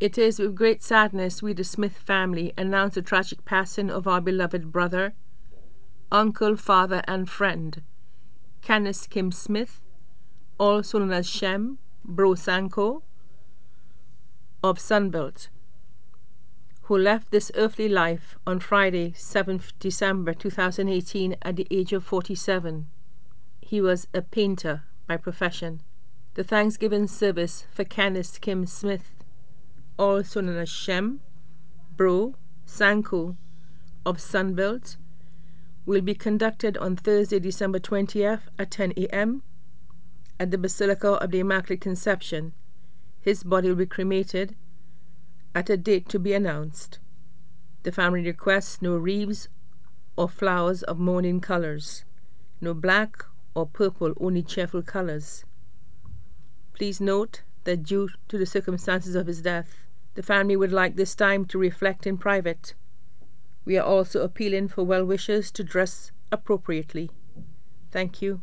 It is with great sadness we, the Smith family, announce the tragic passing of our beloved brother, uncle, father, and friend, Canice Kim Smith, also known as Shem Bro Sanko of Sunbelt, who left this earthly life on Friday, 7th December 2018, at the age of 47. He was a painter by profession. The Thanksgiving service for Canice Kim Smith, also known as Shem, Bro, Sanko of Sunbelt, will be conducted on Thursday, December 20th at 10 a.m. at the Basilica of the Immaculate Conception. His body will be cremated at a date to be announced. The family requests no wreaths or flowers of mourning colors, no black or purple, only cheerful colors. Please note that due to the circumstances of his death, the family would like this time to reflect in private. We are also appealing for well wishers to dress appropriately. Thank you.